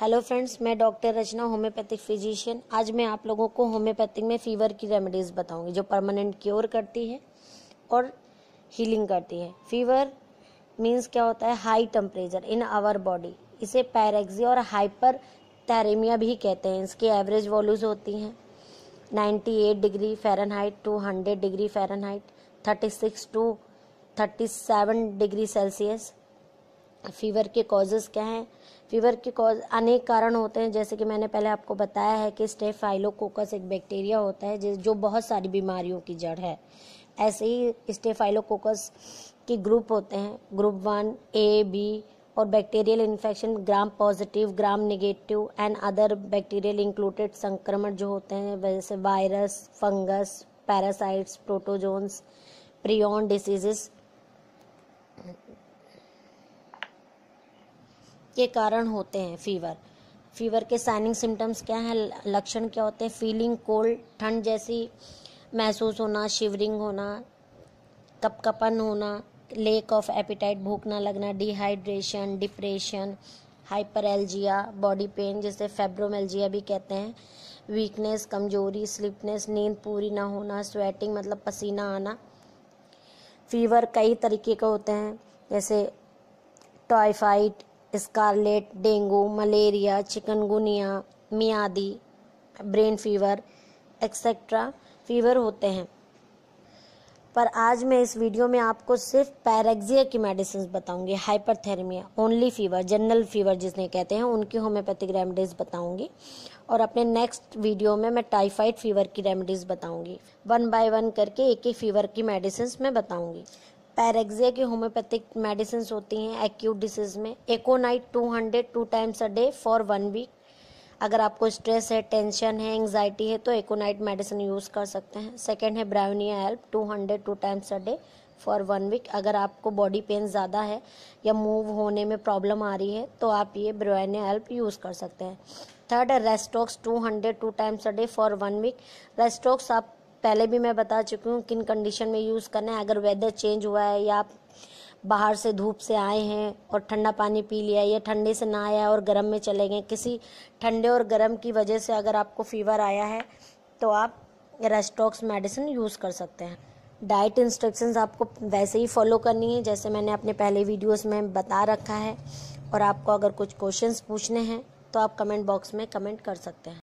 Hello friends, मैं doctor Rachna, homeopathic physician. आज मैं आप लोगों को होम्योपैथिक में फीवर की रेमेडीज़ बताऊँगी, जो परमानेंट क्योर करती है और हीलिंग करती है। फीवर मींस क्या होता है? High temperature in our body इसे पैरेक्सी और हाइपर थैरेमिया भी कहते हैं। इसकी एवरेज वॉल्यूज होती हैं 98 degree Fahrenheit to 100 degree Fahrenheit 36 to 37 degree Celsius fever के कॉजेज़ क्या हैं? फीवर के कॉज अनेक कारण होते हैं। जैसे कि मैंने पहले आपको बताया है कि स्टेफाइलोकोकस एक बैक्टीरिया होता है जो बहुत सारी बीमारियों की जड़ है। ऐसे ही स्टेफाइलोकोकस के ग्रुप होते हैं। ग्रुप वन ए बी और bacterial infection gram positive gram negative and other bacterial included संक्रमण जो होते हैं जैसे virus fungus parasites protozoans prion diseases के कारण होते हैं फीवर फीवर के साइनिंग सिम्टम्स क्या हैं? लक्षण क्या होते हैं? फीलिंग कोल्ड ठंड जैसी महसूस होना शिवरिंग होना, कपकपन होना लेक ऑफ़ एपिटाइट भूख ना लगना dehydration depression hyperalgesia body pain जिसे फेब्रोमेल्जिया भी कहते हैं. वीकनेस कमज़ोरी स्लिपनेस नींद पूरी ना होना स्वेटिंग मतलब पसीना आना. फीवर कई तरीके के होते हैं, जैसे typhoid scarlet dengue malaria chikungunya मियादी ब्रेन फीवर एक्सेट्रा फीवर होते हैं। पर आज मैं इस वीडियो में आपको सिर्फ़ पैरेक्सिया की मेडिसिन बताऊँगी hyperthermia only fever general fever जिसने कहते हैं, उनकी होम्योपैथिक रेमेडीज बताऊँगी। और अपने नेक्स्ट वीडियो में मैं टाइफाइड फीवर की रेमेडीज बताऊँगी। वन बाय वन करके एक एक फीवर की मेडिसिन मैं बताऊँगी। पैरेक्सिया की होम्योपैथिक मेडिसिन होती हैं एक्यूट डिसीज में। Aconite 200 two times a day for one week अगर आपको स्ट्रेस है टेंशन है एंग्जाइटी है तो एकोनाइट मेडिसिन यूज़ कर सकते हैं। सेकेंड है bryonia alba 200 two times a day for one week अगर आपको बॉडी पेन ज़्यादा है या मूव होने में प्रॉब्लम आ रही है तो आप ये ब्रोनिया हेल्प यूज़ कर सकते हैं। थर्ड है rhus tox 200 two times a day for one week rhus tox आप पहले भी मैं बता चुकी हूँ किन कंडीशन में यूज़ करना है। अगर वेदर चेंज हुआ है या आप बाहर से धूप से आए हैं और ठंडा पानी पी लिया या ठंडे से ना आया और गर्म में चले गए किसी ठंडे और गर्म की वजह से अगर आपको फीवर आया है तो आप रेस्टॉक्स मेडिसिन यूज़ कर सकते हैं। डाइट इंस्ट्रक्शंस आपको वैसे ही फॉलो करनी है, जैसे मैंने अपने पहले वीडियोस में बता रखा है। और आपको अगर कुछ क्वेश्चंस पूछने हैं तो आप कमेंट बॉक्स में कमेंट कर सकते हैं।